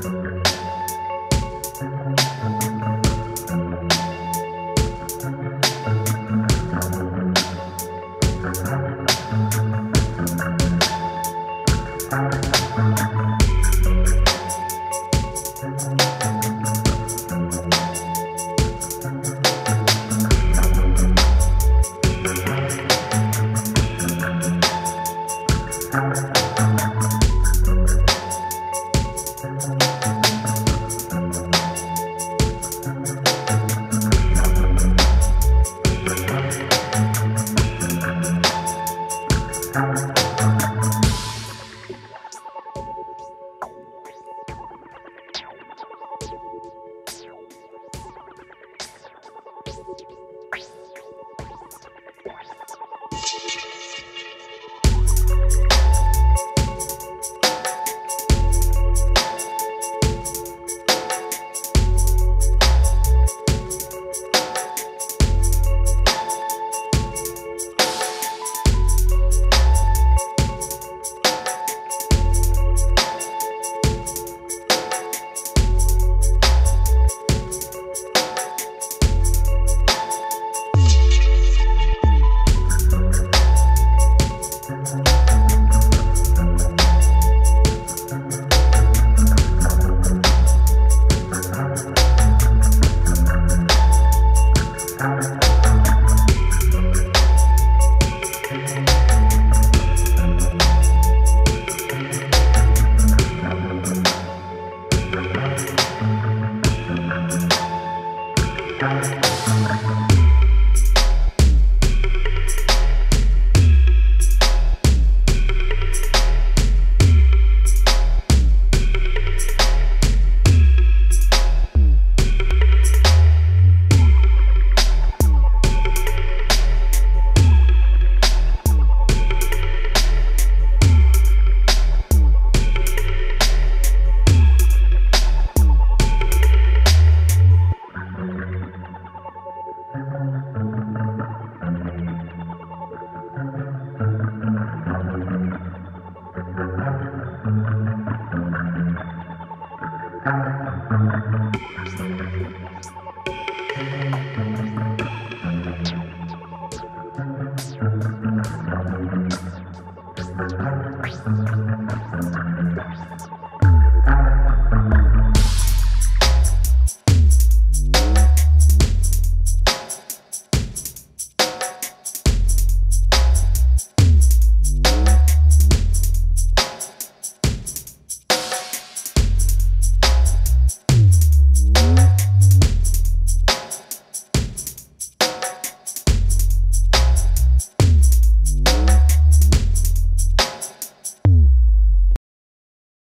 Thanks. Thank you.